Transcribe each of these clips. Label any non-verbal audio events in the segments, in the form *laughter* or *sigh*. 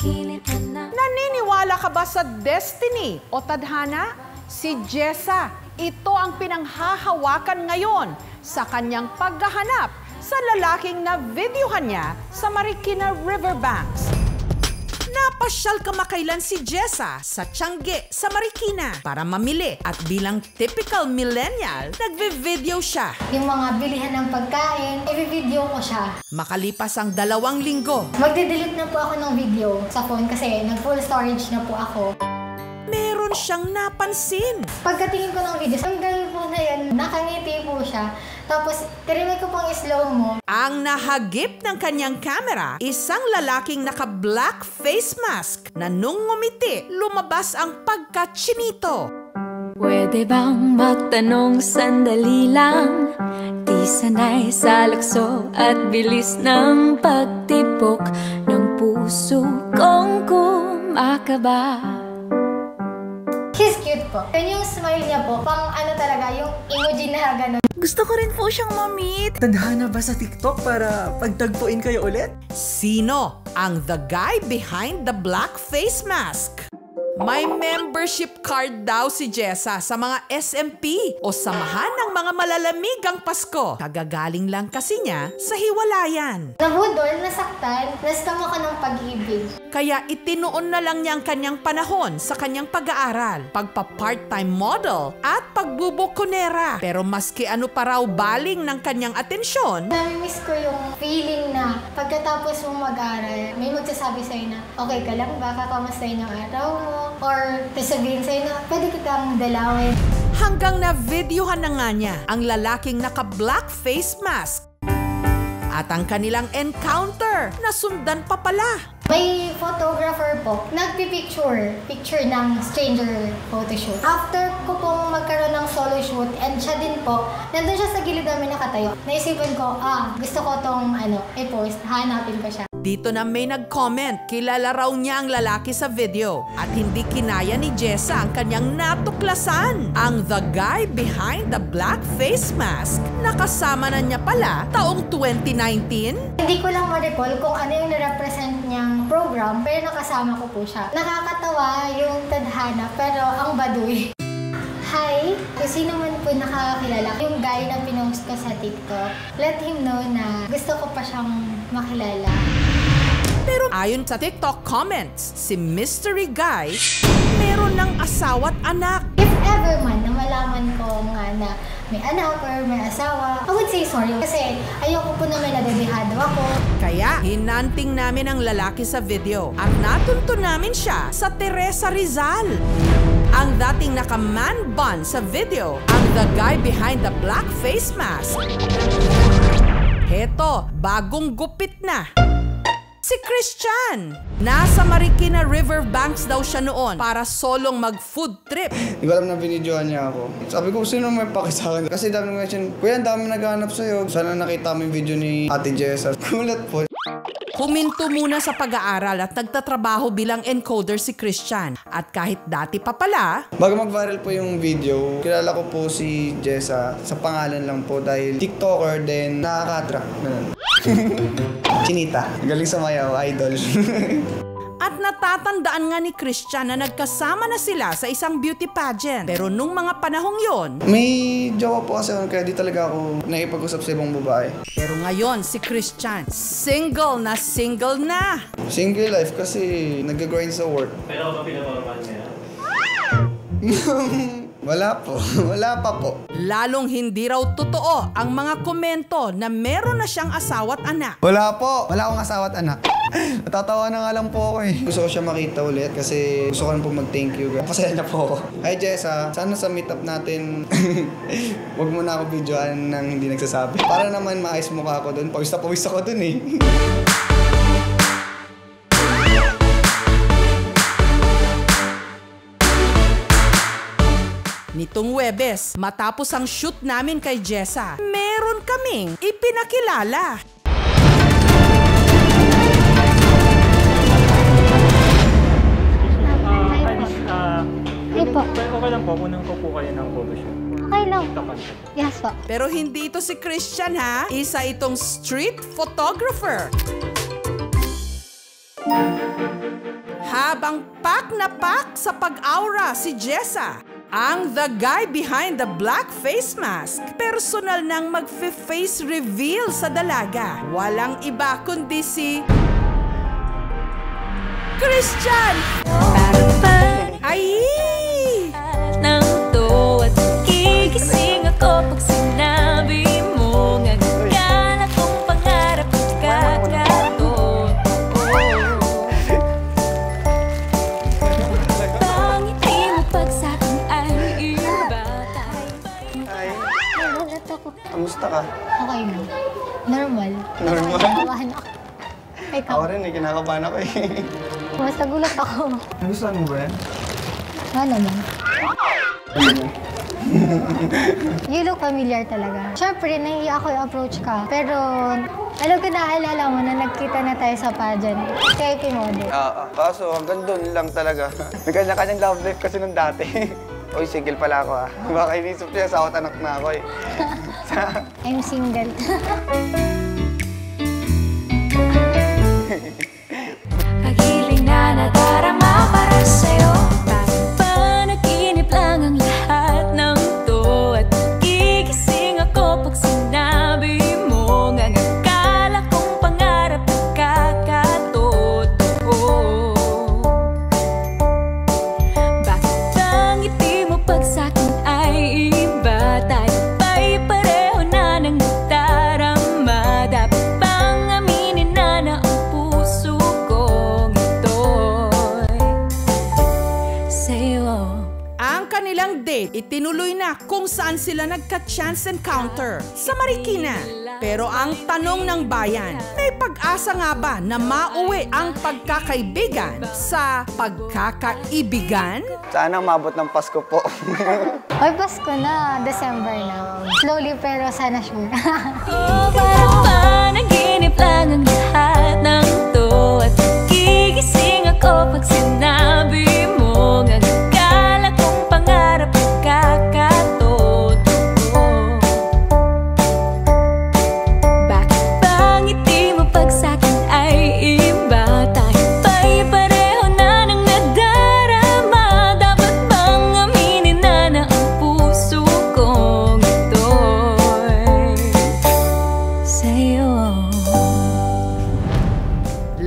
Naniniwala ka ba sa destiny o tadhana? Si Jessa, ito ang pinanghahawakan ngayon sa kanyang paghahanap sa lalaking na videohan niya sa Marikina Riverbanks. Napasyal kamakailan si Jessa sa Tiangge sa Marikina para mamili at bilang typical millennial, nagve-video siya. Yung mga bilihan ng pagkain, i-video ko siya. Makalipas ang dalawang linggo, Magde-delete na po ako ng video sa phone kasi nag-full storage na po ako. meron siyang napansin. Pagkatingin ko ng video, ang galing na yan, nakangiti po siya. Tapos, trinay ko pang slow mo. Ang nahagip ng kanyang camera, isang lalaking naka-black face mask na nung ngumiti, lumabas ang pagka-chinito. Pwede bang magtanong sandali lang? Di sanay sa lakso at bilis ng pagtibok ng puso kong kumakaba. Cute po. Yun yung smile niya po, pang ano talaga, yung emoji na gano'n. Gusto ko rin po siyang mamit. Tadhana ba sa TikTok para pagtagpuin kayo ulit? Sino ang the guy behind the black face mask? May membership card daw si Jessa sa mga SMP o samahan ng mga malalamigang Pasko. Kagagaling lang kasi niya sa hiwalayan. Nabudol, nasaktan, nastamo ka ng pag-ibig. Kaya itinuon na lang niya ang kanyang panahon sa kanyang pag-aaral, pagpa-part-time model at pagbubukonera. Pero maski ano pa raw baling ng kanyang atensyon, Nami-miss ko yung feeling na pagkatapos mo mag-aral, may magsasabi sa'yo na, okay ka lang ba? Kakamustahin yung araw mo? Or sasabihin sa'yo na, pwede kitang dalawin. hanggang na videohan na nga niya ang lalaking naka-black face mask. At ang kanilang encounter, nasundan pa pala. May photographer po, nagpipicture, picture ng stranger photoshoot. After ko pong magkaroon ng solo shoot, and siya din po, nandun siya sa gilid namin nakatayo. Naisipan ko, ah, gusto ko tong ano, i-post, hanapin ko siya. Dito na may nag-comment, kilala raw niya ang lalaki sa video at hindi kinaya ni Jessa ang kanyang natuklasan. Ang the guy behind the black face mask. Nakasama na niya pala taong 2019. Hindi ko lang ma-recall kung ano yung na-represent niyang program, pero nakasama ko po siya. Nakakatawa yung tadhana, pero ang baduy. Hi! Kung sino man po nakakakilala, yung guy na pinost ko sa TikTok, let him know na gusto ko pa siyang makilala. Pero ayon sa TikTok comments, si Mystery Guy meron ng asawa't anak. If ever man na malaman ko nga na may anak or may asawa, I would say sorry. Kasi ayoko po na may nadadihado ako. Kaya hinanting namin ang lalaki sa video at natunto namin siya sa Teresa Rizal. Ang dating naka-man bun sa video, ang the guy behind the black face mask. Heto, bagong gupit na. Si Christian! Nasa Marikina Riverbanks daw siya noon para solong mag-food trip. Hindi ko alam na binidyohan niya ako. Sabi ko, sino may paki? Kasi dami nang mention, Kuya, dami naghahanap sa'yo. Sana nakita mo yung video ni Ate Jessa. *laughs* Kulat po. Huminto muna sa pag-aaral at nagtatrabaho bilang encoder si Christian. At kahit dati pa pala, Bago mag-viral po yung video, kilala ko po si Jessa sa pangalan lang po dahil TikToker din nakaka-attract. *laughs* Chinita. Galing sa mayaw, idol. *laughs* At natatandaan nga ni Christian na nagkasama na sila sa isang beauty pageant. Pero nung mga panahong yon, May jowa po kasi ako kaya di talaga ako naipag-usap sa ibang babae. pero ngayon si Christian, single na single na. Single life kasi nag-grind sa work. Pero ako pinanormal niya. *laughs* Wala po. *laughs* Wala pa po. Lalong hindi raw totoo ang mga komento na meron na siyang asawa't anak. Wala po. Wala akong asawa at anak. *laughs* Natatawa na nga lang po ako eh. Gusto ko siya makita ulit kasi gusto ko rin po mag-thank you. Pasaya na po ako. Hi Jessa, sana sa meetup natin, *laughs* wag mo na ako videoan nang hindi nagsasabi. Para naman maayos mukha ako dun. Pawis na pawis ako dun eh. Nitong Webes, matapos ang shoot namin kay Jessa, meron kaming ipinakilala. Hi, po. okay lang po, unang ko po kayo ng photoshoot. Okay lang. Yes po. Pero hindi ito si Christian ha, isa itong street photographer. Habang pak na pak sa pag-aura si Jessa, ang the guy behind the black face mask. Personal nang mag-face reveal sa dalaga. Walang iba kundi si... Christian! Para Kamusta ka? Okay na. Normal. Normal? Kinakabahan ako. Ikaw, Ako rin eh, kinakabahan ako eh. mas nagulat ako. Nagustuhan mo ba yan? Ano naman? you look familiar talaga. Siyempre, nahiya ako i-approach ka. Pero, alam ko naalala mo na nagkita na tayo sa pageant. Kaya kimode. Ah, ah, kaso hanggang doon lang talaga. May kanya-kanyang love life kasi nung dati. *laughs* Uy, single pala ako ah. Baka inisip niya sa anak na ako eh. *laughs* I'm single. *laughs* saan sila nagka-chance encounter sa Marikina. Pero ang tanong ng bayan, may pag-asa nga ba na mauwi ang pagkakaibigan sa pagkakaibigan? Sana mabot ng Pasko po. *laughs* Ay, Pasko na. December na. Slowly pero sana sure. *laughs* *laughs*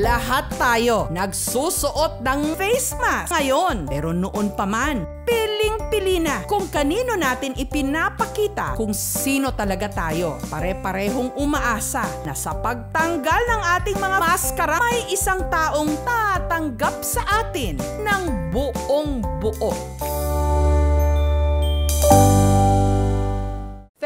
Lahat tayo nagsusuot ng face mask ngayon. Pero noon pa man, piling-pili na kung kanino natin ipinapakita kung sino talaga tayo. Pare-parehong umaasa na sa pagtanggal ng ating mga maskara, may isang taong tatanggap sa atin ng buong buo.